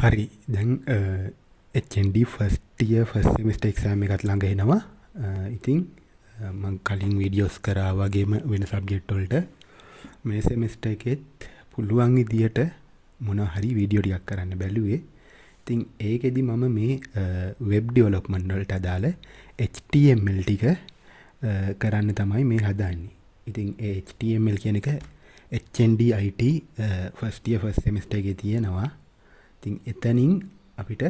හරි. දැන් එච්චන්ඩ ෆස්ටිය ෆස් මිස්ට එක්සෑම එකත් ළඟ එනවා. ඉතිං මං කලින් වීඩියෝස් කරා වගේම වෙන සබ්ජෙට්ටොල්ට මේ සෙමිස්ට එකෙත් පුළුවන් ඉදියට මොන හරි වීඩියෝඩියක් කරන්න බැලුවේ. ඉතිං ඒකෙදි මම මේ වෙබ් ඩියවලොප්මන්ඩල්ට අදාළ HTML ටික කරන්න තමයි මේ හදන්නේ. ඉතිං HTML කියන එක HNDIT ෆස්ටිය ෆස් සෙමිස්ට එක තියෙනවා. තින් එතනින් අපිට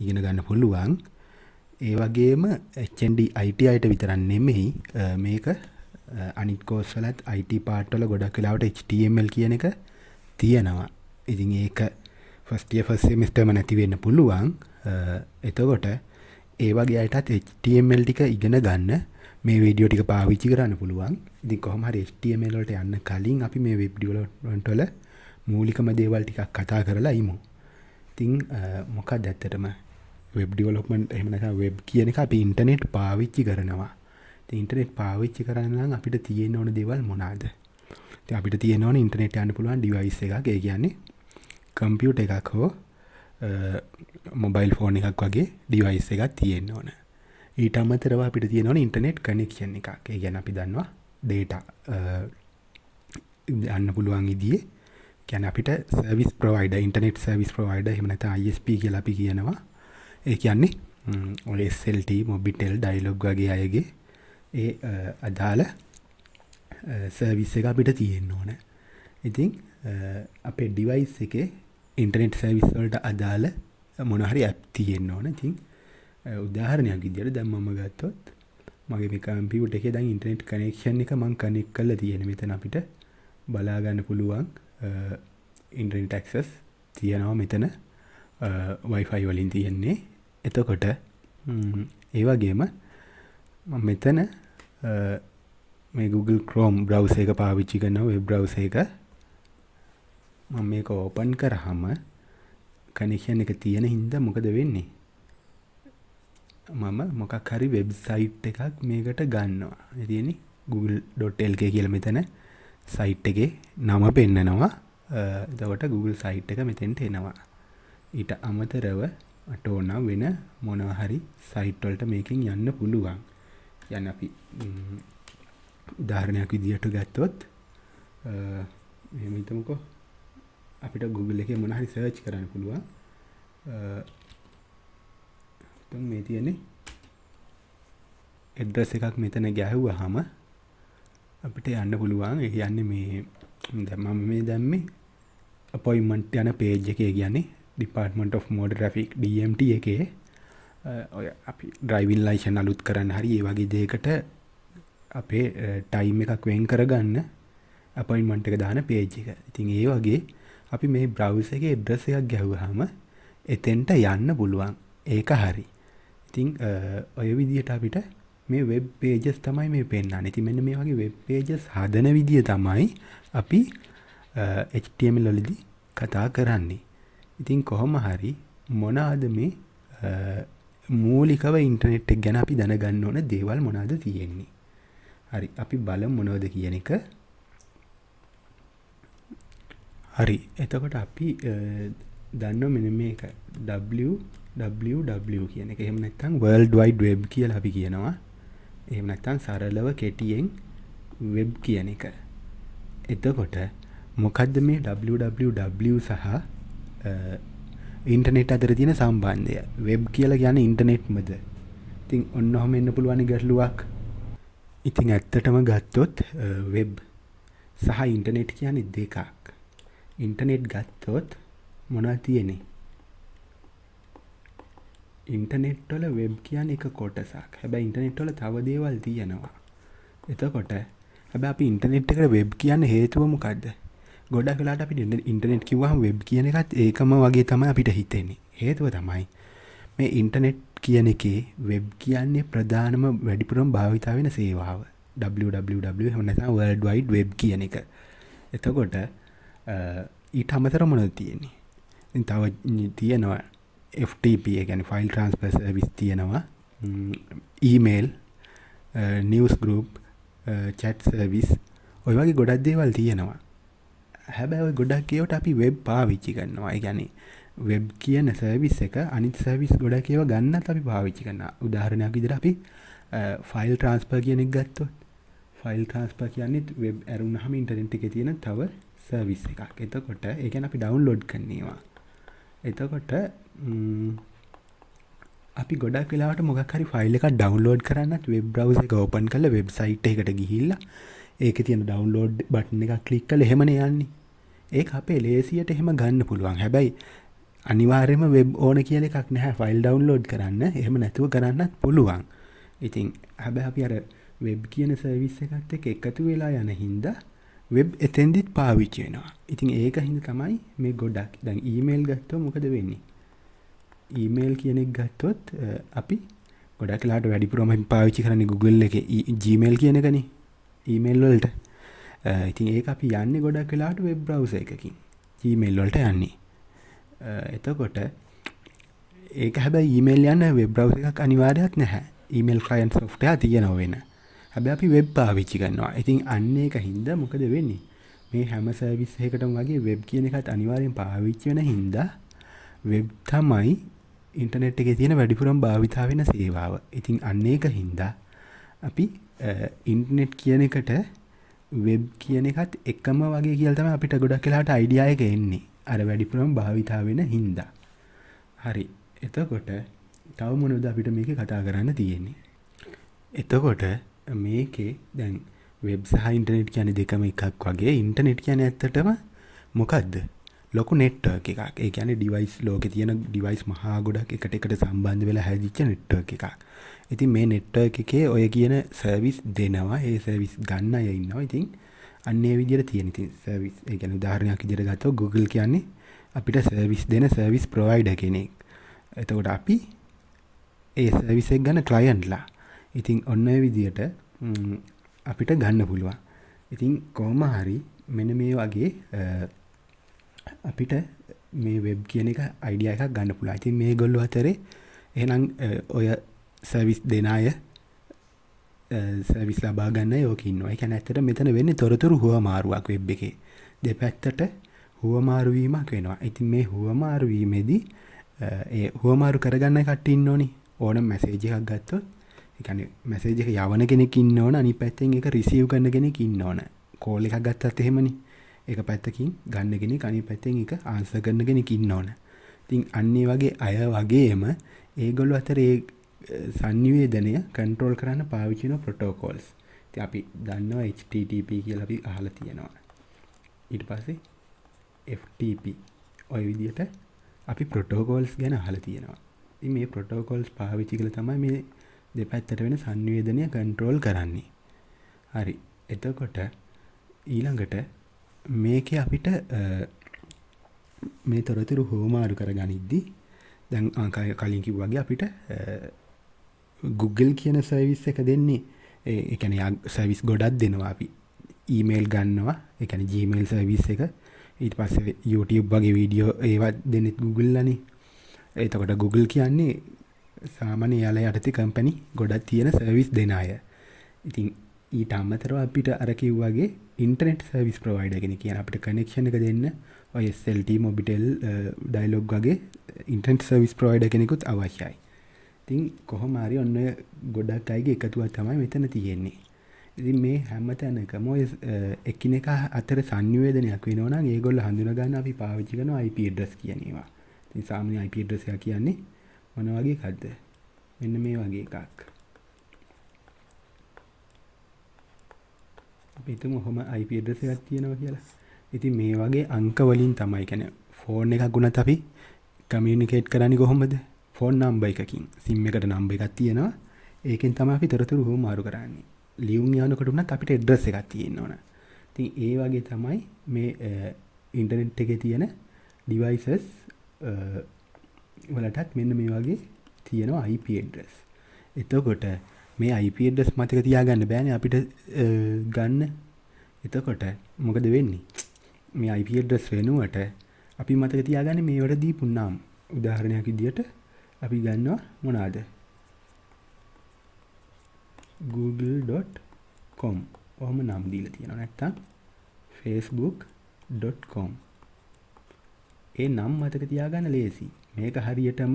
ඉගෙන ගන්න පුළුවන්. ඒ වගේම එච්චන්ඩ අයිට අයට විතරන් නෙමෙයි මේක අනිත් කෝස්වලත් අයිට පාට්ටල ගොඩක් කලාවට HTML කියන එක තියෙනවා. ඉතින් ඒක ෆස්ටිය ෆස්සේ මිස්ටම නැතිවෙන්න පුළුවන්. එතකොට ඒවගේ අයටත් HTML ටික ඉගෙන ගන්න මේ වීඩියෝ ටික පාවිච්චි කරන්න පුළුවන්. ඉතින් කොහොම හරි HTML වලට යන්න කලින් අපි මේ වෙබ් ඩෙවලොප්මන්ට් වල මූලිකම දේවල් ටිකක් කතා කරලා ඉමු. ඉතිං මොකක් දැත්තටම වෙබ් ඩිවලොපමන්ට් එහමනක වෙබ් කියන එක අපි ඉන්ටනෙට් පාවිච්චි කරනවා. ඉන්ටනෙට් පාවිච්චි කරන්න අපිට තියෙන ඕන දෙවල් මොනාද අපිට තියෙන ඕන ඉන්ටනෙට් යන්න පුළුවන් ඩිවයිස් එකක්. ඒ කියන්නේ කම්පියුට එකක් හෝ මොබයිල් ෆෝන් එකක් වගේ ඩිවයිස් එකක් තියෙන්න ඕන. ඊට අමතරව අපිට තියෙනවන ඉන්ටනෙට් කනෙක්ෂන් එකක්. ඒ ගැන අපි දන්නවා ඩේට යන්න පුළුවන් ඉදියේ ගැන අපිට සවිස් ප්‍රවයිඩ ඉන්ටනෙට් සවිස් ප්‍රවයිඩ එමනත ISP කියල අපි කියනවා. ඒ කියන්නේ ඔලෙස්ල්ට මොබිටෙල් ඩයිලොග් වගේ අයගේ ඒ අදාළ සර්විස් එක අපිට තියෙන්න ඕන. ඉතිං අපේ ඩිවයිස් එක ඉන්ටනෙට් සර්විස් වලට අදාළ මොනහරි ඇප් තියෙන්න ඕන. ඉතින් උදාහරණයක් ඉදිර දැම්මම ගත්තොත් මගේ මේ කම්පියුට එක දැන් ඉන්ටනෙට් කනෙක්ෂන් එක මං කනෙක් කල්ල තියෙන මෙතන අපිට බලාගන්න පුළුවන් ඉන්ටරන් ටක්සස් තියෙනවා මෙතන. වයිෆයි වලින් තියෙන්නේ. එතකොට ඒවගේම මෙතන මේ Google Chrome බ්‍රව්ස එක පාවිච්චි කරන වෙබ් බ්‍රව්ස එක. මම මේක ඕපන් කරහම කනෙක්ෂන් එක තියෙන හින්ද මොකද වෙන්නේ? මම මොකක් හරි වෙබ්සයිට් එකක් මේකට ගන්නවා. තියෙන Google.lk කියල මෙතන. සයිට් එක නම පෙන්නනවා. එතකොට Google සයිට් එක මෙතෙන්ට එනවා. ඊට අමතරව අට ඕන වෙන මොනහරි සයිට්වල්ට මේකින් යන්න පුළුවන්. යන්න අපි ධාරණයක් විදිහට ගත්තොත් මෙහිතමකෝ අපිට Google එක මොනහරි සර්ච් කරන්න පුළුවන්. මේ තියෙන්නේ. එඩ්‍රස් එකක් මෙතන ගැහුව හම අපිට යන්න පුළුවන්. ඒ කියන්නේ මේ දැමම මේ දැම්මේ අපොයිමන්ට් යන පේජ් එකේ. කියන්නේ ඩිපාර්ටමට of මෝඩ ්‍රෆික් DMT එකේ. ඔය අපි ඩ්‍රයිවිල් ලයිෂන් අලුත් කරන්න හරි ඒ වගේ දේකට අපේ ටයිම් එකක් වෙන් කරගන්න අපොයින්මන්ට් එක දාන පේජ් එක. ඉතින් ඒ වගේ අපි මේ බ්‍රව්ස එක එඩ්‍රස එකක් ගැහුවහම එතෙන්ට යන්න පුළුවන්. ඒක හරි. ඉතිං ඔය විදිහට අපිට මේ වෙබ් පේජස් තමයි මේ පෙන්න්න නැති මෙන්න මේ වගේ වෙබ් පේජස් හදන විදිය තමයි අපි HTML වලදි කතා කරන්නේ. ඉතින් කොහොම හරි මොනාද මේ මූලිකව ඉන්ටනෙට් එක් ගැන අපි දැනගන්න ඕන දේවල් මොනාද තියෙන්නේ? හරි අපි බල මොනවද කියන එක. හරි එතකොට අපි දන්න මෙන මේක. Www කියන එක. එහෙම නැත්තම් වර්ල්ඩ් වයිඩ් වෙබ් කියලා අපි කියනවා. එහෙම නැත්තම් සරලව කෙටියෙන් වෙබ් කියන එක. එතකොට මොකක්ද මේ www සහ ඉන්ටනෙට් අතර තියෙන සම්බන්ධය? වෙබ් කියල ගැන ඉන්ටනෙට්මද ඉතින් ඔන්න හොම එන්න පුළුවනි ගැටලුවක්. ඉතින් ඇත්තටම ගත්තොත් වෙබ් සහ ඉන්ටනෙට් කියන දෙකක්. ඉන්ටනෙට් ගත්තොත් මොනා තියෙනෙ ඉන්ටනෙට්වල වෙබ් කියන එක කොටසක්. හැබැ ඉන්ටනෙට්වල තව දේවල් තියෙනවා. එතකොට හැබ අපි ඉන්ටනෙට් එකට වෙබ් කියන්න හේතුවමකක්ද ගොඩ කලාට අපි ඉන්ටනෙට් කිවහම වෙබ් කියන එකත් ඒකම වගේ තම අපිට හිතෙන්නේ. හේතුව තමයි මේ ඉන්ටනෙට් කියන එකේ වෙබ් කියන්නේ ප්‍රධානම වැඩිපුරම් භාවිතා වෙන සේවාව. www හොනතා වර්ඩ වයිඩ් වෙබ් කියන එක. එතකොට ඊට අමතර මොනද තියෙන්නේ? තව තියෙනවා FTP ගැන ෆයිල් ට්‍රන්ස්පස් විස් තියෙනවා. Email news group chat service ඔය වගේ ගොඩක් දේවල් තියෙනවා. හැබැ ගොඩක් කියවට අපි වෙබ් පාවිච්චි කරනවා. ගැනේ වෙබ් කියන සර්විස් එක අනිත් සර්විස් ගොඩ කියව ගන්න අපි පාවිච්චි කරන්න උදාහරණයක් ඉදිර අපි ෆයිල් ට්‍රන්ස්පර් කියනෙක් ගත්තොත් ෆයිල් ට්‍රන්ස්පර් කියන්නෙත් වෙබ් ඇරුණහම ඉන්ටරෙන්ට් එක තියෙන තව සර්විස් එකක්. එතකොට ඒකැන අපි ඩවන්ලෝඩ් කරන්නේවා එතකොට අපි ගොඩක් වෙලාට මොකහරි ෆයිල් එක ඩවන්ලෝඩ් කරන්නත් වෙබ් බ්‍රවස එක ඕපන් කල වෙබ්සයිට් එකට ගිහිල්ලා ඒක තියෙන ඩවන්ලෝඩ් බට්න එක කලික් කල හෙමන යන්නේ. ඒ අපේ ලේසියට එහෙම ගන්න පුළුවන්. හැබැයි අනිවාර්යම වෙබ් ඕන කියල එකක් නැහැ. ෆයිල් ඩවන්ලෝඩ් කරන්න. එහෙම නැතුව කරන්නත් පුළුවන්. ඉතින් හැබ අපි අර වෙබ් කියන සර්විස් එකත් එක එකතු වෙලා යන හින්දා වෙබ් එතෙන්දිත් පාවිච්චි වෙනවා. ඉතින් ඒක හිද තමයි මේ ගොඩක් දැන් ඊමේල් ගත්තෝ මොකද වෙන්නේ? ඊමේල් කියනෙක් ගත්තොත් අපි ගොඩක් ලාට වැඩිපුරම පාවිච්චි කරන්න Google එක ජීමේල් කියන එකන ඊමේල් වලට. ඉතින් ඒ අපි යන්න ගොඩක් වෙලාට වෙබ් බ්‍රවස එකකින් ජීමේල් වලට යන්නේ. එතකොට ඒක හැබ ඊමේල් යන්න වෙබ්‍රව් එකක් අනිවාර්යක් නැහැ. ඊමේල් ක්ලයින් සොෆ්ටයා තියෙනව වෙන. හැබ අපි වෙබ් පාවිච්චි කරනවා. ඉතින් අන්න එක හින්ද මොකද වෙන්නේ? මේ හැම සර්විස් එකට වගේ වෙබ් කියන එකත් අනිවාරයෙන් පාවිච්චි වෙන හින්දා වෙබ් තමයි ඉන්ටනෙට් එක තියෙන වැඩිපුරම් භාවිතා වෙන සේවාව. ඉතින් අන්න එක හින්දා අපි ඉන්ටනෙට් කියන එකට වෙබ් කියන එකත් එකම වගේ කියල්තම අපිට ගොඩක් කලාට අයිඩියායක එන්නේ. අර වැඩිපුරම් භාවිතා වෙන හින්දා. හරි. එතකොට තව මොනද අපිට මේක කතා කරන්න තියෙන්නේ. එතකොට මේකේ දැන් වෙබ් සහ ඉන්ටනෙට් කියන දෙකම එකක් වගේ. ඉන්ටනෙට් කියන ඇත්තටම මොකක්ද ලොකු නෙට්ටර්ක එකක් ඒ කියන ඩිවයිස් ලෝක තියෙන ඩිවයිස් මහා ගොඩක් එකට එකට සම්බන්ධ වෙලා හැදිච්ච නෙට්ටර්ක එකක් ඉතින් මේ නෙට්ටර්ක එකේ ඔය කියන සර්විස් දෙනවා ඒ සර්විස් ගන්න අය ඉන්නවා ඉතින් අන්නේ විදිහට තියෙන ඉතින් සර්විස් ඒ කියන්නේ උදාහරණයක් විදිහට ගත්තොත් Google කියන්නේ අපිට සර්විස් දෙන සර්විස් ප්‍රොවයිඩර් කෙනෙක්. එතකොට අපි ඒ සර්විස් එක ගන්න ක්ලයන්ට්ලා. ඉතින් ඔන්න ඔය විදිහට අපිට ගන්න පුළුවන්. ඉතින් කොහොම හරි මෙන්න මේ වගේ අපිට මේ වෙබ් කියන එක අයිඩිය එකක් ගන්න පුළුවන්. ඉතින් මේ ගොල්ලෝ අතරේ එහෙනම් ඔය සර්විස් දෙන අය සවිස් ලබා ගන්න යෝකින්නවා එක නැත්තට මෙතන වෙන්න තොරතුරු හුව මාරුවක් වෙබ් එක. දෙපැත්තට හුවමාරුවීමක් වෙනවා. ඉතින් මේ හුවමාරුවීමේදී ඒ හුවමාරු කරගන්න කට්ටින්න ඕනි ඕන මැසේජ එකක් ගත්තොත් එකන මැසේජක යවන කෙනෙක් ඉන්න ඕන. අනි පැත්තෙන් එක රිසිව් කන්න කෙනෙක් ඉන්න ඕන. කෝල් එකක් ගත්තත් එහෙමනි. එක පැත්තකින් ගන්නගෙන කනි පැත්තෙන් එක ආන්ස කරන කෙනෙක් ඉන්න ඕන. තින් අන්නේ වගේ අය වගේම ඒගොල්ලු අතර ඒ සංනිවේදනය කන්ට්‍රෝල් කරන්න පාවිචින ප්‍රොටෝකෝල්ස් ති අපි දන්නවා HTTP කියල අපි අහල තියෙනවා. ඊට පස්සේ FTP ඔය විදියට අපි ප්‍රොටෝකෝල්ස් ගැන අහල තියෙනවා. මේ ප්‍රොටෝකෝල්ස් පාවිචි කළ තමයි මේ දෙපැත්තට වෙන සංවේදනය කන්ට්‍රෝල් කරන්නේ. හරි. එතකොට ඊළඟට මේක අපිට මේ තොරතුරු හෝමාරු කර ගනිද්දි දැන් ආකාය කලින්කි වගේ අපිට Google කියන සර්විස් එක දෙන්නේ එකන සවිස් ගොඩක් දෙනවා අපි. ඊමේල් ගන්නවා එකන ජීමේල් සර්විස් එක. ඊට පස්ස YouTube වගේ වීඩියෝ ඒවත් දෙනෙත් Googleලනි එතකොට Google කියන්නේ සාමන යාල යටති කම්පැනි ගොඩක් තියෙන සර්විස් දෙන අය. ඉතින් ඊට අම්මතරව අපිට අරකිව් වගේ ඉන්ටනෙට් සර්විස් ප්‍රවයිඩ ගෙන කියන අපිට කනෙක්ෂණ එක දෙන්න ඔය සෙල්ට මොබිටෙල් ඩයිලොග් වගේ ඉන්ටන්ට සර්විස් ප්‍රවයිඩ කෙනෙකුත් අවශ්‍යයි තින් කොහොමරි ඔන්න ගොඩක් අයිගේ එකතුවත් තමයි මෙතන තියෙන්නේ ඉතින් මේ හැම තැනකම ඔය එකිනෙක අතර සංනිවේදනයක් වෙනවා නම් ඒගොල්ල හඳුනගන්න අපි පාවිච්චි කරන IP address කියනවා. ඉතින් සාමාන්‍ය IP address එක කියන්නේ මොන වගේ එකක්ද? මෙන්න මේ වගේ එකක්. අපි හිතමු ඔහොම IP address එකක් තියෙනවා කියලා. ඉතින් මේ වගේ අංක වලින් තමයි කියන්නේ ෆෝන් එකක් ගුණත් අපි කමියුනිකේට් කරන්නේ කොහොමද? ෆෝන් නම්බ එකකින්. සිම් එකට නම්බ එකක් තියෙනවා. ඒකෙන් තම අපි තොරතුරු හෝ මාරු කරන්නේ. ලියුම් යනකොටුනත් අපිට එඩ්‍රස් එකක් තියෙන්න ඕන. තින් ඒ වගේ තමයි මේ ඉන්ටනෙට් එක තියෙන ඩිවයිසස් වලටත් මෙන්න මේ වගේ තියෙනවා IP එඩ්‍රස් එතකොට මේ IP එඩ්‍රස් මතක තියාගන්න බෑන අපිට ගන්න. එතකොට මොකද වෙන්නේ? මේ IP එඩ්‍රස් වෙනුවට අපි මතක තියාගන්න මේවට දී පුන්නම් උදාහරණයක් ඉදිට අපි ගන්නවා මොනාද? google.com ඔහම නම් දීල තියෙන නැත්තම් facebook facebook.com ඒ නම් මතක තියාගන්න ලේසි මේක හරියටම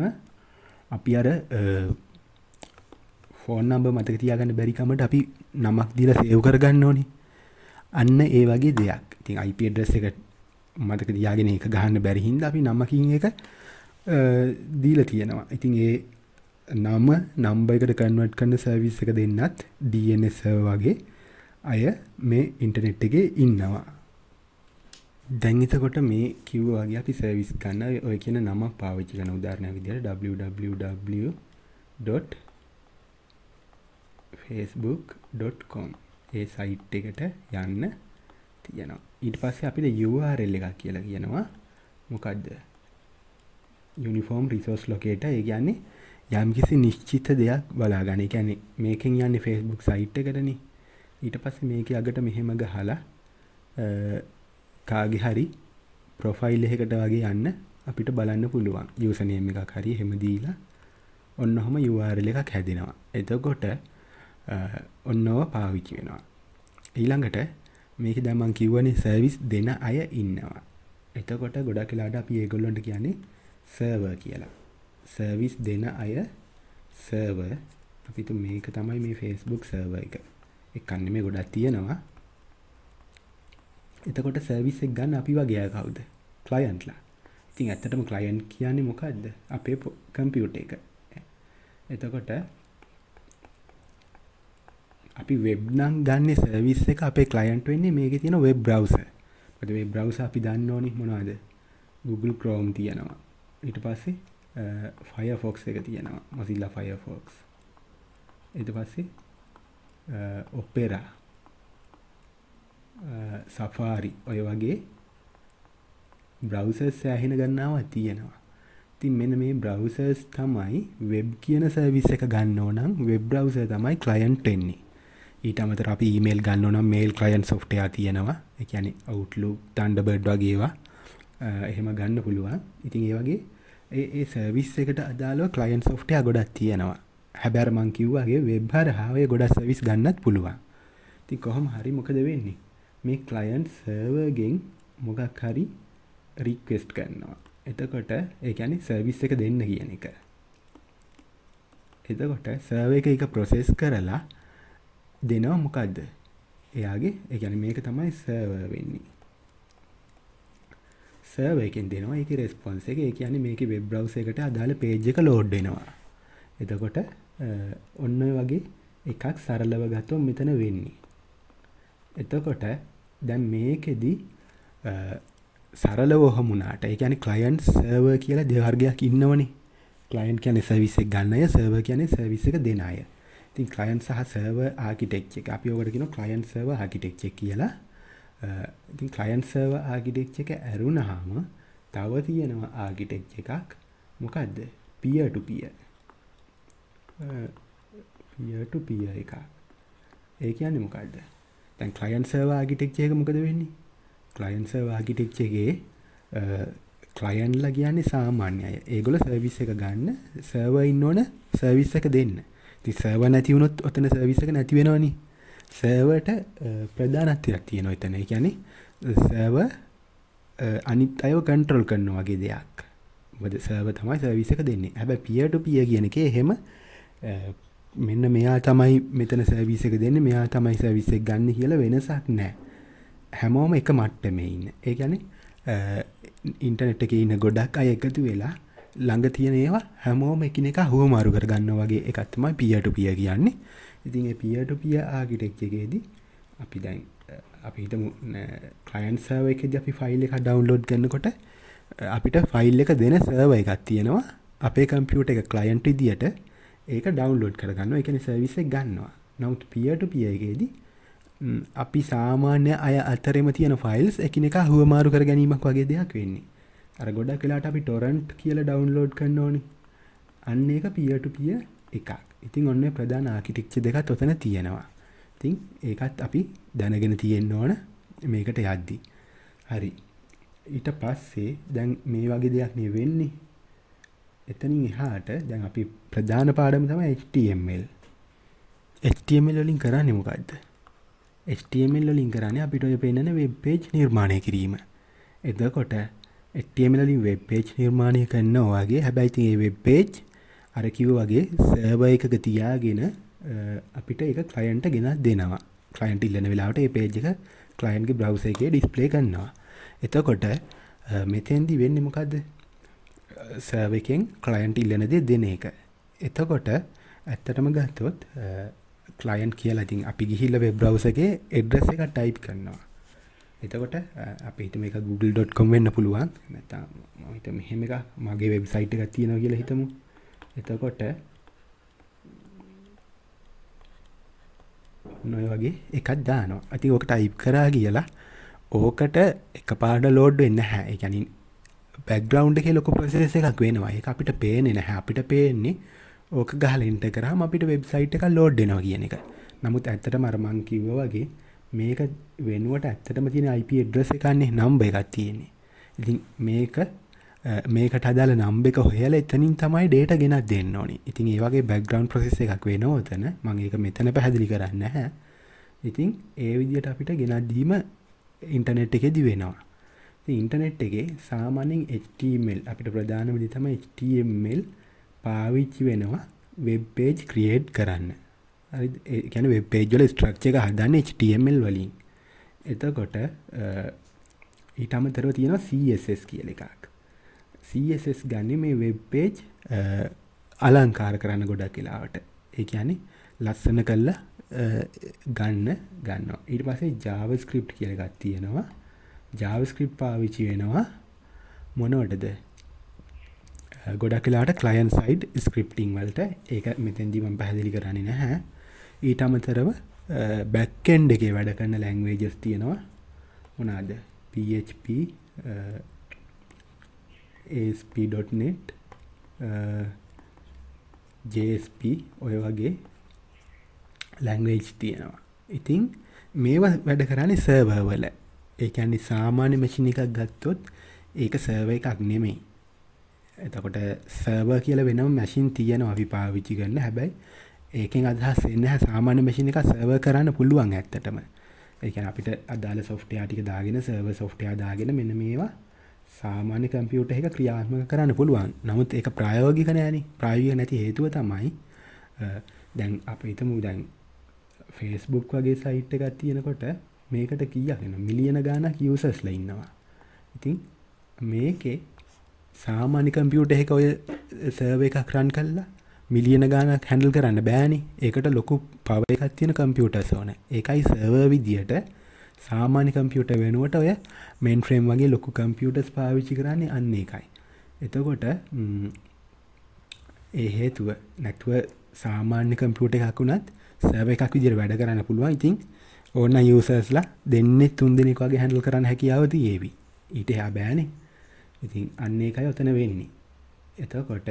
අපි අර ෆෝන් නම්බ මතක තියාගන්න බැරිකමට අපි නමක් දිල සේව් කරගන්න ඕනි. අන්න ඒ වගේ දෙයක්. ඉතින් IP ඩ්‍රෙස් එක මතක තියාගෙන එක ගහන්න බැරිහින්ද අපි නම්මකින් එක දීල තියෙනවා. ඉතින් ඒ නම නම්බ එකට කන්වට් කරන්න සර්විස් එක දෙන්නත් DNS වගේ අය මේ ඉන්ටනෙට් එකේ ඉන්නවා. දැංගිතකොට මේ කිව් වගේ අපි සර්විස් ගන්න. ඔය කියන නම පාවිච්චි කන උදාරණය විදියට www.facebook.com ඒ සයිට් එකට යන්න තියෙනවා. ඊට පස්සේ අපිට URL එකක් කියලා කියනවා. මොකක්ද යුනිෆෝර්ම් රිසෝස් ලොකේට ඒ කියන්නේ යම්කිසි නිශ්චිත දෙයක් බලාගන්න. එකැනෙ මේකෙන් යන්නේ ෆෙස්බුක් සයිට් එකටන. ඊට පස්ස මේක අගට මෙහෙම ගහලා කාගෙ හරි ප්‍රොෆයිල් එහෙකට වගේ යන්න අපිට බලන්න පුළුවන්. යසනයම එකක් හරි හෙමදීලා ඔන්න හොම යවාරල එකක් හැදෙනවා. එතකොට ඔන්නව පාවිච්චි වෙනවා. ඊළඟට මේක දමන් කිව්වනේ සර්විස් දෙන අය ඉන්නවා. එතකොට ගොඩක් කලාට අපි ඒගොල්ලොන්ට කියන්නේ සර්ව කියලා. සර්විස් දෙන අය සර්ව අපිතු මේක තමයි මේ ෆේස්බුක් සර්ව එක. එකන්න මේ ගොඩක් තියෙනවා. එතකොට සර්විස් එක් ගන්න අපි වගේ කවුද? කලයන්ට්ලා ඉතින් ඇත්තටම කලයන්් කියන්නේ මොකක්ද අපේ කම්පියුට එක. එතකොට අපි වෙබ්නම් ගන්න සර්විස් එක අපේ කලයන්ට් වෙන්නේ මේක තියෙන වෙබ් බ්‍රවස පද වෙබ් බ්‍රවස අපි දන්න ඕනි මොනවාද? Google Chrome තියෙනවා. ඊට පස්සේ ෆයෆොක්ස් එක තියෙනවා. මොසිල්ලා ෆයෆොක්ස් එට පස්සේ ඔපෙරා සෆාරි ඔය වගේ බ්‍රවසර්ස් සෑහෙන ගන්නාව තියෙනවා. තින් මෙන මේ බ්‍රවසර්ස් තමයි වෙබ් කියන සර්විස් එක ගන්න ඕනම් වෙබ් බ්‍රවස තමයි කලයන්ට් එන්නේ ඊට අමතර අපි ඊමේල් ගන්න නම් මේල් කලයන් සොෆ්ටයා තියෙනවා එකැනි අවුට්ලු තන්ඩ බඩ් වගේවා එහෙම ගන්න පුළුවන්. ඉතින් ඒ වගේ ඒ සර්විස් එකට අදාලව කලයින් සොෆ්ටය ගොඩක් තියෙනවා. හැබැර මං කිව්වාගේ වෙබ් හරහාය ගොඩක් සවිස් ගන්නත් පුළුවන්. ති කොහොම හරි මොකද වෙන්නේ? මේ කලයන්් සර්වගෙන් මොකක් හරි රික්වෙස්ට් කරනවා. එතකොට ඒකැනි සර්විස් එක දෙන්න කියන එක. එතකොට සර්ව එක එක ප්‍රොසෙස් කරලා දෙනවා මොකක්ද එයාගේ ඒගැන මේක තමයි සර්ව වෙන්නේ. සර්ව එකෙන් දෙනවා එක රෙස්පොන්ස එක. ඒ කියන්නේ මේක වෙබ් බ්‍රව්ස එකට අදාළ පේජ් එක ලෝඩ් වෙනවා. එතකොට ඔන්න වගේ එකක් සරලව ගත්තොත් මෙතන වෙන්නේ. එතකොට දැන් මේකෙදි සරලව හමුණාට ඒ කියන්නේ ක්ලයන්ට් සර්වර් කියලා දෙවර්ගයක් ඉන්නවනේ. ක්ලයන්ට් කියන්නේ සර්විස් එක ගන්න අය සර්වර් කියන්නේ සර්විස් එක දෙන අය. ඉතින් ක්ලයන්ට් සහ සර්වර් ආකිටෙක්චර් එක. අපි ඔකට කියනවා ක්ලයන්ට් සර්වර් ආකිටෙක්චර් කියලා. ඉතින් කලයන් සර්ව ආගිටෙක්් එක ඇරුණහාම තව තියෙනවා ආගිටෙක්් එකක්. මොකක්ද පියට පිය පියට පිය එක ඒ කියන්නේ මොකක්ද තැන් කලයන් සර්ව ආගිටෙක්් එක මොකද වෙන්නේ? කලයන් සර්ව ආගිටෙක්් එකේ කලයන්ල කියන්නේ සාමාන්‍යය ඒගොල සර්විස් එක ගන්න සර්ව ඉන්න ඕන සර්විස් එක දෙන්න. ති සර්ව නැතිවුණොත් ඔතන සර්විස එක නැතිවෙනවානිි සෑවට ප්‍රධානත්වයක් තියෙන එතන. ගැනෙ සෑව අනිත් අයෝ කන්ට්‍රල් කරන්න වගේ දෙයක්. බද සෑව තමයි සවිසක දෙන්නේ. හැබ පියට පිය කියන එක හෙම මෙන්න මෙයා තමයි මෙතන සැවිසක දෙන්න. මෙයා තමයි සැවිසක් ගන්න කියල වෙනසක් නෑ හැමෝම එක මට්ටම ඉන්න. ඒ ගැන ඉන්ටනෙට් එක ඉන්න ගොඩක් අය එකතු වෙලා ළඟ තියෙන ඒවා හැමෝම එකන එක හුව මාරු කර ගන්න වගේ එකත්තමයි පියට පිය කියන්නේ. ඉතින් ඒ පියට පිය ආගිටෙක්් එකේදී අපි දැන් අපි හිතමු කලයන් සර්ව එකද අපි ෆයිල් එක ඩවන්ලෝඩ් කරනකොට අපිට ෆයිල් එක දෙන සර්ව එකක් තියෙනවා. අපේ කම්පියුට එක කලයන්ට දියට ඒක ඩවන්ලෝඩ් කරගන්න එකන සර්විස ගන්නවා. නවත් පියට පියගේදී අපි සාමාන්‍ය අය අතරෙම තියෙන ෆයිල්ස් එකන එක හුවමාරු කර ගැනීමක් වගේ දෙයක් වෙන්නේ. අර ගොඩක් කලාට අපි ටොරන්ට් කියල ඩවන්ලෝඩ් කරන්න ඕනි. අන්න එක පියට පිය එකක්. ඉතින් ඔන්න ප්‍රධාන ආකිටික්ෂ දෙකත් ඔතන තියෙනවා. තින් ඒකත් අපි දැනගෙන තියෙන්න්න ඕන මේකට යද්දි. හරි. ඊට පස්සේ දැන් මේ වගේ දෙයක් නේ වෙන්නේ. එතනින් එහාට දැන් අපි ප්‍රධාන පාඩම තම HTML HTML වලින් කරන්නේ මොකක්ද HTML වලින් කරන්නේ අපිට ඔය පෙන්නන වෙබ් පේජ් නිර්මාණය කිරීම. එදකොට එටමලින් වෙබ් පේජ් නිර්මාණය කරන්න වගේ. හැබැයිති ඒ වෙබ් පේජ් අරකිව වගේ සර්බ එකක තියාගෙන අපිට එක කලයන්ට ගෙන දෙනවා. කලයින්ට ඉල්ලන වෙලාට ඒ පේජ් එක කලයින්ගේ බ්‍රව්ස එකේ ඩිස්පලේ කරන්නවා එතකොට මෙතැන්දි වෙන්න මොකක්ද සර්ව එකෙන් කලයින්ට ඉල්ලනද දෙන එක. එතකොට ඇත්තටම ගත්තොත් කලයින් කියලා ඉතින් අපි ගිහිල්ල වෙබ් බ්‍රව්සගේ එඩ්‍රස් එක ටයිප් කරනවා. එතකොට අප හිතම එක Google.com වෙන්න පුළුවන්. නැතා මහිත මෙහෙම එක මගේ වෙබ්සයිට් එකක් තියෙනවා කියලා හිතමු. එතකොට නොය වගේ එකක් දානවා. ඇති ඕක ටයිප් කරා කියලා ඕකට එක පාඩ ලෝඩ් වෙන්න හැ එකනින් බැග්‍රවන්් එක ලොක ප්‍රසෙස එකක් වෙනවා. එක අපිට පේනෙ නැහැ. අපිට පේන්නේ ඕක ගහලින්ට කරම අපිට වෙබ්සයිට් එක ලෝඩ්ඩෙනවා කියන එක. නමුත් ඇත්තට මරමං කිව්ව වගේ මේක වෙනුවට ඇත්තටම තියෙන IP ඇඩ්‍රස් එකන්නේ නම්බ එකක් තියෙන්නේ. ඉතින් මේක මේකට අදාළ නම්බ එක හොයලා එතනින් තමයි ඩේටා ගෙනත් දෙන්න ඕනේ. ඉතින් ඒ වගේ බෑග්ග්‍රවුන්ඩ් ප්‍රොසෙස් එකක් වෙනවා උතන. මම ඒක මෙතන පැහැදිලි කරන්නේ නැහැ. ඉතින් ඒ විදිහට අපිට ගෙනත් දීම ඉන්ටර්නෙට් එකේදී වෙනවා. ඉතින් ඉන්ටර්නෙට් එකේ සාමාන්‍යයෙන් HTML අපිට ප්‍රධානම දේ තමයි HTML පාවිච්චි වෙනවා වෙබ් පේජ් ක්‍රියේට් කරන්න. ගැන වෙබ්පේජ්වල ස්ට්‍රක්ච එක හදන්න HTML වලින්. එතකොට ඊට අමතරව තියෙනවා CSS කියල එකක්. CSS ගන්න මේ වෙබ්පේජ් අලංකාර කරන්න ගොඩක් කියලාවට ඒ ඇනි ලස්සන කල්ලා ගන්න ගන්න ඊට පසේ ජාවස්ක්‍රිප් කියල එකත් තියෙනවා. ජාවස්ක්‍රිප් පාවිචි වෙනවා. මොනවටද? ගොඩක් කලාට කලයන් සයිඩ් ස්ක්‍රප්ටිං වලට. ඒක මෙතැන්දිම පැහැදිලි කරන්නේ නැහැ. ඊට අමතරව බැක්කෙන්ඩ එකේ වැඩ කරන්න ලැංවේජස් තියෙනවා. මොනාද? PHP ASP.net JSP ඔය වගේ ලැංවේජ් තියෙනවා. ඉතිං මේවා වැඩ කරන්නේ සර්වවල ඒකන්නේ සාමාන්‍ය මැසින එකක් ගත්තොත් ඒක සර්ව එකක් නෙමෙයි. එතකොට සර්ව කියල වෙනම් මැසින් තියෙනවා අපි පාවිච්චි කරන්න. හැබැයි ඒකෙන් අදහස් එන්න සාමාන්‍ය මැසින එක සර්ව කරන්න පුළුවන් ඇත්තටම. ඒක අපිට අදාල සොෆ්ටයා ටික දාගෙන සර්ව සොෆ්ටයා දාගෙන මෙන්න මේවා සාමාන්‍ය කම්පියුට එක ක්‍රියාත්මක කරන්න පුළුවන්. නමුත් ඒක ප්‍රයෝගික නෑන. ප්‍රායෝග නැති හේතුව තමයි දැන් අප හිතමු දැන් ෆේස්බුක් වගේ සයිට් එකත් තියෙනකොට මේකට කියගෙන මිලියන ගාන කියසස් ලඉන්නවා ඉතින් මේකේ සාමාන්‍ය කම්පියුට එක ඔය සර්ව එකක් රන් කල්ලා මිලියන ගානක් හැඩල් කරන්න බෑනි. ඒකට ලොකු පව එකක් තියෙන කම්පියුටර්ස් ඕන. එකයි සර්ව විදියට සාමාන්‍ය කම්පියුට වෙනුවට ඔය මෙන් ෆ්‍රේම් වගේ ලොකු කම්පියුටස් පාවිච්චි කරන්නේ අන්න එකයි එතකොට ඒ හේතුව නැතුව සාමාන්‍ය කම්පියුට එකක් වුණත් සර්ව එකක් විදිර වැඩ කරන්න පුළුවන්. ඉතින් ඕන්න යසස්ලා දෙන්න තුන් දෙනෙක් වගේ හැඩල් කරන්න හැකියාවති ඒවි ඊට හා බෑනේ. ඉතින් අන්න එකයි ඔතන වෙන්නේ. එතකොට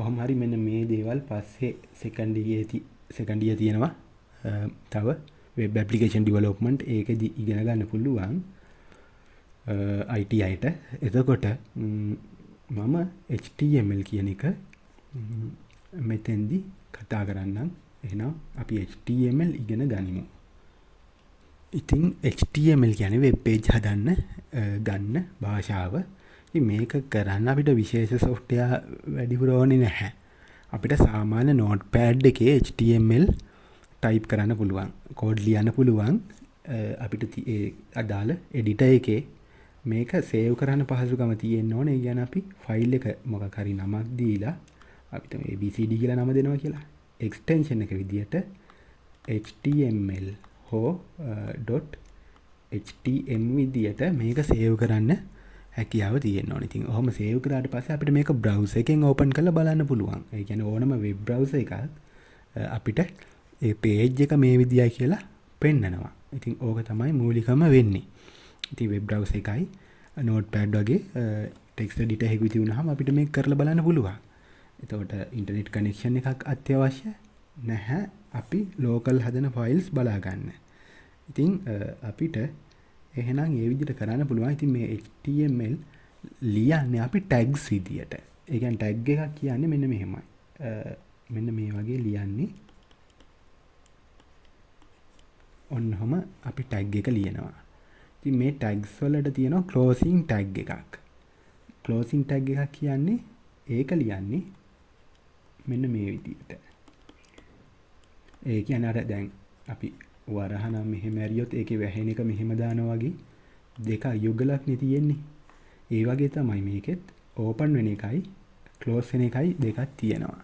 කොහොම හරි මෙන්න මේ දේවල් පස්සේ සෙකන්ඩිය සෙකන්ඩිය තියෙනවා. තව වෙබ් ඇපලිකේෂන් ඩිවලොප්මන්ට් ඒකද ඉගෙන ගන්න පුළුවන්. අයිට අයට. එතකොට මම HTML කියන එක මෙතැන්දි කතා කරන්නම්. එනම් අපි HTML ඉගෙන ගනිමු. ඉතිං HTML ගැන වෙබ් පේජ් හදන්න ගන්න භාෂාව. මේක කරන්න අපිට විශේෂ සොෆ්ටයා වැඩිපුරෝනි නැහැ. අපිට සාමාන්‍ය නෝට් පෑඩ් එකේ HTML ටයිප් කරන්න පුළුවන් කෝඩ් ලියන්න පුළුවන්. අපිට අදාළ එඩිට එකේ මේක සේව් කරන්න පහසුකම තියෙන්න්න ඕන. ගැන අපි ෆයිල් එක මොක කරි නමක් දීලා අපිට ABCD කියලා නම දෙනවා කියලා. එක්ස්ටෙන්ෂන් එක විදිහට HTML හෝ .htm විදියට මේක සේව් කරන්න හැකියාව තියෙන ඉතින් හොම සේව කරට පස අපිට මේක බ්‍රව්ස එකෙන් ඕපන් කළ බලන්න පුළුවන්. ඒ ගැන ඕනම වෙබ් බ්‍රව්ස එකක් අපිට ඒ පේජ් එක මේ විදියි කියලා පෙන්නනවා. ඉතින් ඕක තමයි මූලිකම වෙන්නේ. ඉති වෙබ් බ්‍රව්ස එකයි නෝට් පැඩ් වගේ ටෙක්ස් ඩිට හෙකුති වුණහම අපිට මේ කරල බලන්න පුළුවන්. එතවට ඉන්ටනෙට් කනෙක්ෂන් එකක් අත්‍යවශ්‍ය නැහැ. අපි ලෝකල් හදන ෆයිල්ස් බලාගන්න. ඉතිං අපිට එහෙනම් ඒ විදිහට කරන්න පුළුවන්. ඉතින් මේ HTML ලියන්නේ අපි ටැග්ස් විදියට. ඒ කියන්නේ ටැග් එකක් කියන්නේ මෙන්න මෙහෙමයි. මෙන්න මේ වගේ ලියන්නේ. ඔන්නහම අපි ටැග් එක ලියනවා. ති මේ ටැක්ස් වලට තියෙනවා කලෝසිං ටැග් එකක් කලෝසිං ටැග් එකක් කියන්නේ ඒක ලියන්නේ මෙන්න මේ විදියට ඒ කියන අර දැන් අපි වරහනම් මෙහෙම ඇරියොත් ඒක වැහෙන එක මෙහෙම දානවා වගේ දෙක යුගලක් නේ තියෙන්නේ. ඒ වගේ තමයි මේකෙත් ඕපන් වෙන එකයි ක්ලෝස් වෙන එකයි දෙකක් තියෙනවා.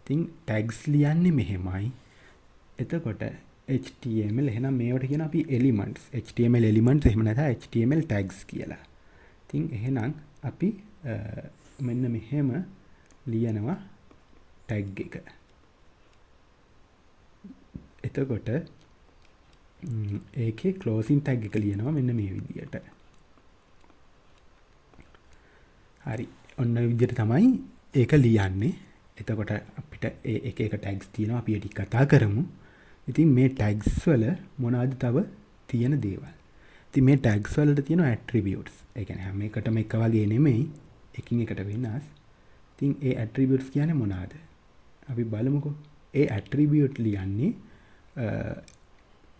ඉතින් ටැග්ස් ලියන්නේ මෙහෙමයි. එතකොට HTML එහෙනම් මේවට කියන අපි elements HTML elements එහෙම නැත්නම් HTML tags කියලා. ඉතින් එහෙනම් අපි මෙන්න මෙහෙම ලියනවා ටැග් එක. එතකොට ඒකේ කලෝසින් ටැග් එක ලියනවා මෙන්න මේ විදියට. හරි. ඔන්න විදියට තමයි ඒක ලියන්නේ. එතකොට අපිට ඒ එක එක ටැග්ස් තියෙනවා. අපි ටික කතා කරමු. ඉතින් මේ ටැග්ස් වල මොනවද තව තියෙන දේවල්? ඉතින් මේ ටැග්ස් වලට තියෙන ඇට්‍රිබියුට්ස් ඒ කියන්නේ හැම එකටම එක වගේ නෙමෙයි. එකින් එකට වෙනස්. ඉතින් ඒ ඇට්‍රිබියුට්ස් කියන්නේ මොනවාද? අපි බලමුකෝ. ඒ ඇට්‍රිබියුට් ලියන්නේ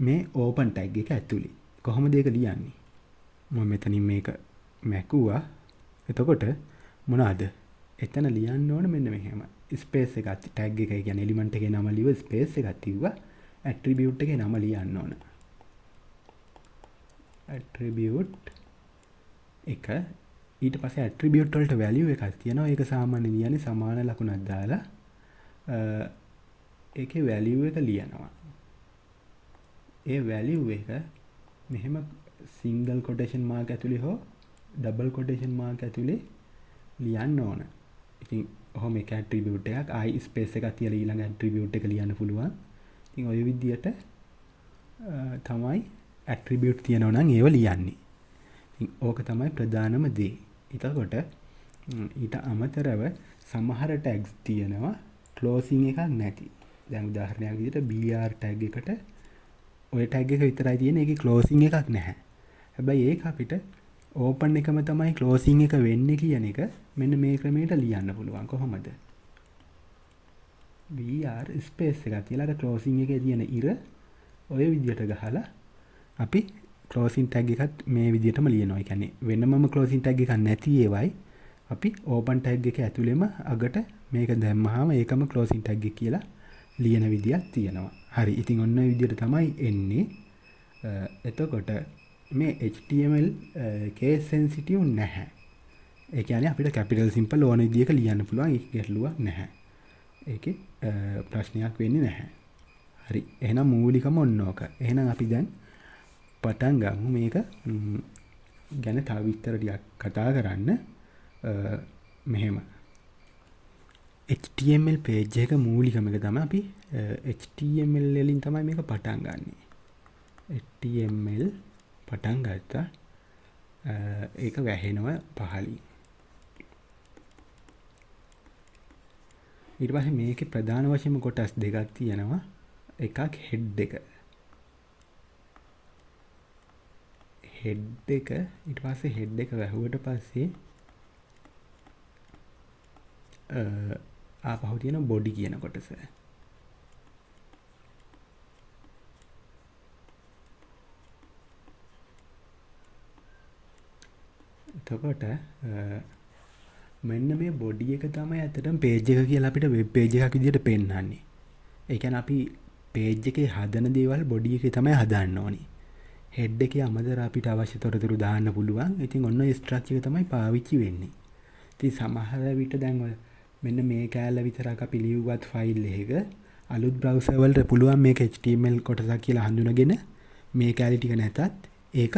මේ ඕපන් ටැග් එක ඇතුළේ කොහොම දෙක ලියන්නේ? ම මෙතනින් මේක මැකුවා. එතකොට මොනාද එතන ලියන්න ඕන මෙන්න මෙහෙම. ස්පේස් එකත් ටැග් එක. ගැන එලිමට එක නම ලිව ස්පේස් එකත් තිව්ව ඇට්‍රිබියුට් එක නම ලියන්න ඕන. ඇට්‍රිබියුට් එක. ඊට පස ඇට්‍රිබියුට්ටල්ට වැලිය එකක් තියෙනවා. ඒක සාමාන්‍ය ලියන සමාන ලකුණක් දාලා ඒක වැලිුව එක ලියනවා. ඒ වැලිව් එක මෙහෙම සිංගල් කොටේෂන් මාක් ඇතුළි හෝ ඩබල් කොටේෂන් මාක් ඇතුළේ ලියන්න ඕන. ඉතින් ඔහොම එක ට්‍රිබියුට් එකක් අයි ස්පේස් එකක් තියලා ඊළඟ ඇට්‍රිබියුට් එක ලියන්න පුළුවන්. ඉතින් ඔය විදියට තමයි ඇට්‍රිබියුට් තියෙනවා නම් ඒව ලියන්නේ. ඉතින් ඕක තමයි ප්‍රධානම දේ. එතකොට ඊට අමතරව සමහර ටැග්ස් තියෙනවා. ක්ලෝසිං එකක් නැති. දැන් උදාහරණයක් විදිහට BR ටැග් එකට ඔය ටැග් එක විතරයි තියෙන එක ක්ලෝසිං එකක් නැහැ. හැබැයි ඒක අපිට ඕපන් එකම තමයි ක්ලෝසිං එක වෙන්න කියන එක මෙන්න මේ ක්‍රමයට ලියන්න පුළුවන්. කොහොමද? VR ස්පේස් එක තියලාට ක්ලෝසිං එක තියෙන ඉර ඔය විදියට ගහලා අපි ක්ලෝසින් ටැග් එකත් මේ විදිටම ලියනවා. එකැනෙ වෙනම ක්ලෝසින් ටැග් එක නැති ඒවයි අපි ඕපන් ටැග් එක ඇතුළෙම අගට මේක දැම්මහම ඒකම ක්ලෝසින් ටැග් කියලා ලියන විදියක් තියෙනවා. හරි ඉතින් ඔන්න විදියට තමයි එන්නේ. එතකොට මේ HTML කේසෙන්සිටියව් නැහැ. ඒකන අපිට කැපිටල් සිම්පල් ඕන විදික ලියන්න පුළුවන් ගැටලුවක් නැහැ. ඒක ප්‍රශ්නයක් වෙන්නේ නැහැ. හරි එහෙනම් මූලිකම ඔන්නෝක එහෙනම් අපි දැන් පටන් ගමු. මේක ගැන තවිස්තරටියක් කතා කරන්න. මෙහෙම. HTML පේජ් එක මූලිකම එක තම අපි HTML වලින් තමයි මේක පටන් ගන්නේ. HTML පටන් ගත්තා. ඒක වැහෙනව පහලින්. ඊට පස්සේ මේකේ ප්‍රධාන වශයෙන්ම කොටස් දෙකක් තියෙනවා. එකක් හෙඩ් එක. හෙඩ් එක ඊට පස්සේ හෙඩ් එක වැහුවට පස්සේ ආපහු තියෙන බොඩි කියන කොටස එතකොට මෙන්න මේ බොඩි එක තමයි ඇතටම පේජ් එක කියලා අපිට වෙබ් පේජ් එකක් විදිහට පෙන්වන්නේ. ඒ කියන්නේ අපි පේජ් එකේ හදන දේවල් බොඩි එකේ තමයි හදන්න ඕනේ. හෙඩ් එකේ අමතර අපිට අවශ්‍ය තොරතුරු දාන්න පුළුවන්. ඉතින් ඔන්න ඒ ස්ට්‍රක්චර් එක තමයි පාවිච්චි වෙන්නේ. ඉතින් සමහර විට දැන් ඔය මෙන්න මේ කෑල්ල විතරක් අපි ලිව්වත් ෆයිල් එක. අලුත් බ්‍රවසවල්ට පුළුවන් මේ HTML කොටසක් කියලා හඳුනගෙන මේ කෑලි ටික නැතත් ඒක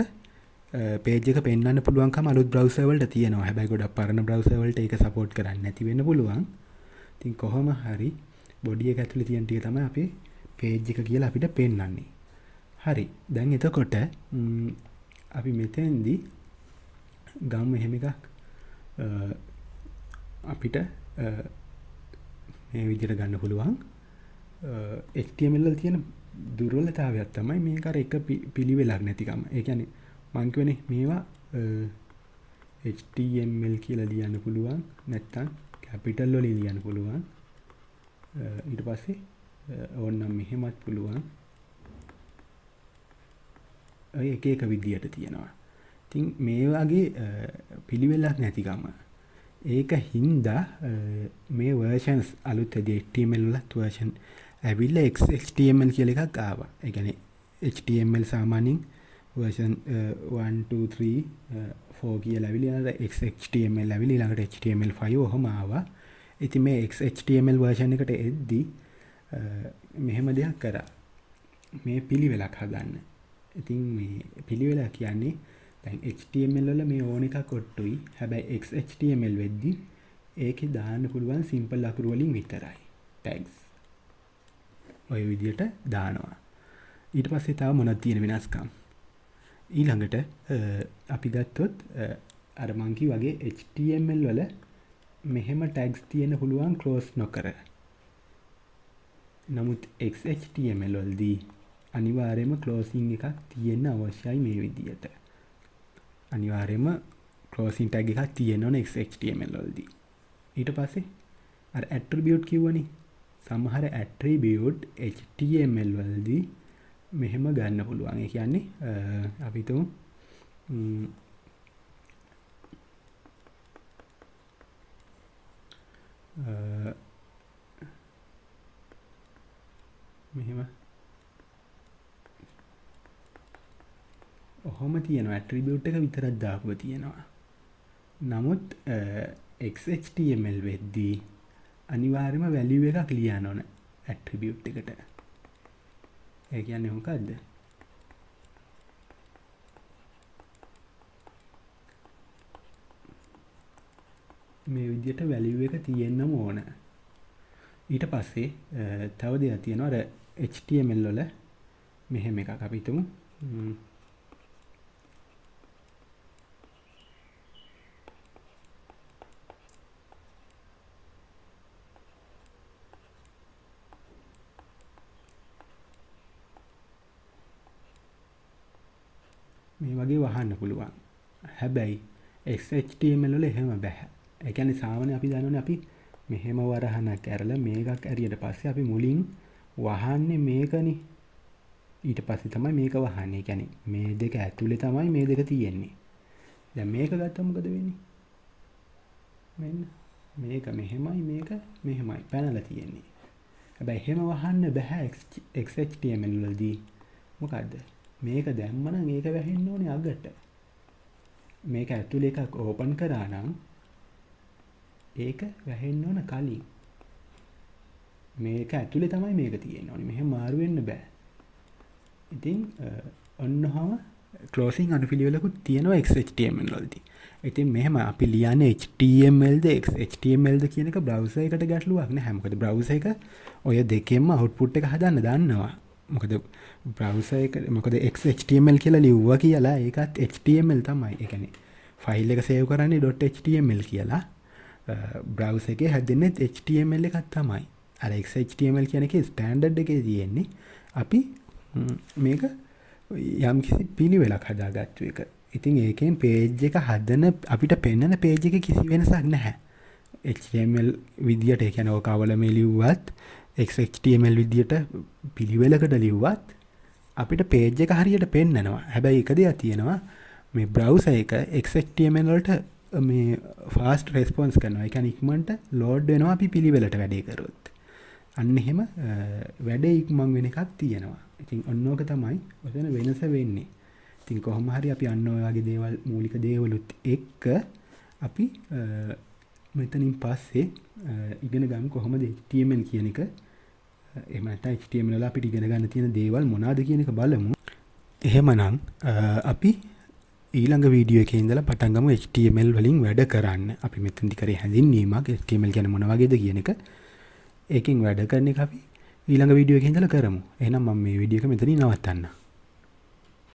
පේජක පෙන්න්න පුළුවන්කම අලුත් බ්‍රවසවල්ට තියෙනවා. හැබැයි ගොඩ පරණ බ්‍රවසවල්ට එක සපෝට් කරන්න නැති වෙන පුළුවන්. තින් කොහොම හරි බොඩිය ඇතුළි තියන්ටිය තම අපේ පේජ්ජික කියලා අපිට පෙන්න්නන්නේ හරි. දැන් එතකොට අපි මෙතැන්දි ගම්ම එහෙම එකක් අපිට මේ විදිට ගන්න පුළුවන්. එක්ටමල්ල තියෙන දුර්වලතාවයක් තමයි මේකර එක පිළිවෙලක් නැතිකම. ඒකැන මංකවනේ මේවා HTML කියලා ලියන්න පුළුවන් නැත්තන් කැපිටල් වලින් ලියන්න පුළුවන්. ඊට පස්සේ ඕන්නම් මෙහෙමත් පුළුවන්. එක එක විදියට තියෙනවා. තින් මේ වගේ පිළිවෙල්ලක් නැතිකම ඒක හින්දා මේ වර්ෂන්ස් අලුත් ඩෙටමල්ලත් වර්ෂන් ඇවිල්ල XHTML කියල එකක් ආව. එකන HTML සාමානින් වර්ෂන් 123 ෆෝ කිය ලැවිලි XHTML ලැවිලි ළඟට HTML5 හොම ආවා. ඉති මේ XHTML වර්ෂණ එකට එද්දී මෙහෙම දෙයක් කරා. මේ පිළිවෙලක් හදන්න. ඉතින් මේ පිළිවෙලා කියන්නේ තැන් HTML වල මේ ඕන එක කොට්ටුයි හැබැයි XHTML වෙද්දි ඒක දාන්න පුළුවන් සිම්පල් අකුරුවලින් විතරයි. ටැක්ස් ඔය විදියට දානවා. ඊට පස්සේ තාව මොනත් තියෙන වෙනස්කම්? ඊළඟට අපි ගත්තොත් අරමංකි වගේ HTML වල මෙහෙම ටැක්ස් තියෙන පුළුවන් කලෝස් නොකර. නමුත් XHTML වල්දී අනිවාරයම කලෝසිං එකක් තියෙන්න අවශ්‍යයි මේ විදියට. අනිවාරයම කලෝසින් ටැග එකක් තියෙනවන XHTML වල්දී. ඊට පස්සේ අ ඇට්‍රිබියුට් කිව්වනි. සමහර ඇට්‍රිබියුට් HTML වල්දී මෙහෙම ගන්න පුළුවන්. කියන්නේ අපිතු මෙහෙම ඔහොම තියෙන ඇට්‍රිබියුට් එක විතරක් දාපුව තියෙනවා. නමුත් XHTML වෙද්දී අනිවාර්යම වැලිුව එකක් ලියන්න ඕන ඇට්‍රිබියුට් එකට. ඒ කියන්නේ මොකක්ද මේ විදියට වැලිුව එක තියෙන්න්නම ඕන. ඊට පස්සේ තව දෙයක් තියෙනවා. අර HTML වල මෙහෙම එකක් අපි හිතමු මේ වගේ වහන්න පුළුවන්. හැබැයි XHTML වල එහෙම බැහැ. එකැන සාමන අපි දන්නන අපි මෙහෙම වරහනක් ඇරල මේකක් ඇරියට පස්සේ අපි මුලින් වහන්නේ මේකනි. ඊට පස්සේ තමයි මේක වහන්නේ. කැනෙ මේ දෙක ඇතුළෙ තමයි මේ දෙක තියෙන්නේ. දැ මේක ගත්තමකද වෙන්නේ? මෙන්න මේක මෙහෙමයි මේක මෙහෙමයි පැනල තියෙන්නේ. හැබැයි එහෙම වහන්න බැහැ XHTMLදී මොකක්ද මේක දැම්මන මේක වැහෙන්න ඕනේ අගට. මේක ඇතුළ එකක් ඕපන් කරා නම් ඒක වැහෙන්න ඕන කලින්. මේක ඇතුළේ තමයි මේක තියෙන ඕනි මෙහෙම මාරුවෙන්න බෑ. ඉතින් ඔන්න හම කලෝසින් අනුපිළිවෙලකුත් තියෙනවා XHTML වලදී. ඉතින් මෙහෙම අපි ලියන්න HTMLද XHTMLද කියනක බ්‍රවස එකට ගැටලුවක් නෑ. හැමකද බ්‍රවස එක ඔය දෙකෙම අවුට්පුට් එක හදන්න දන්නවා. මොකද බ්‍රවස එක මොකද XHTML කියලා ලිව්වා කියලා. ඒකත් HTML තමයි. එකන ෆයිල් එක සේව කරන්නේ .html කියලා. බ්‍රවස එක හැදෙන්නෙත් HTML එකත් තමයි. අර XHTML කියන එක ස්ටෑන්ඩඩ් එක තියෙන්නේ. අපි මේක යම් කිසි පිළි වෙලක් හදාගත්තු එක. ඉතින් ඒකෙන් පේජ් එක හදන අපිට පෙන්නන පේජ් එක කිසි වෙනසක් නැහැ. HTML විදියට එකැන ඕකාවලම ලිව්වත් XHTML විදියට පිළිවෙලකට ලිව්වත් අපිට පේජ් එක හරියට පෙන්න්නනවා හැබැයි එක දෙයක් තියෙනවා. මේ බ්‍රව්ස එක XHTMLට මේ ෆාස්ට රෙස්පොන්ස් කරනවා. එක ඉක්මට ලෝඩ් වෙනවා අපි පිළිවෙලට වැඩේ කරොත්. අන්න එහෙම වැඩ ඉක්මං වෙන එකක් තියෙනවා. ඉතින් ඔන්නෝක තමයි ඔතන වෙනස වෙන්නේ. තින් කොහොම හරි අපි අන්න ඔයාගේ දේවල් මූලික දේවලුත් එක්ක අපි මෙතනින් පස්සේ ඉගෙන ගම් කොහොමද HTML කියන එක? එමට HTML අපිට ඉගෙන ගන්න තියෙන දේවල් මොනාද කියන එක බලමු. එහෙමනම් අපි ඊළඟ වීඩියෝ එක ඉඳලා පටන්ගම HTML වලින් වැඩ කරන්න. අපි මෙතන්දි කරේ හැඳින්වීමක් HTML ගැන මොන වගේද කියන එක. ඒකින් වැඩ කරන එක අපි ඊළඟ වීඩියෝ එක ඉඳලා කරමු. එහෙනම් මම මේ වීඩියෝ එක මෙතනින් නවත්තන්නම්.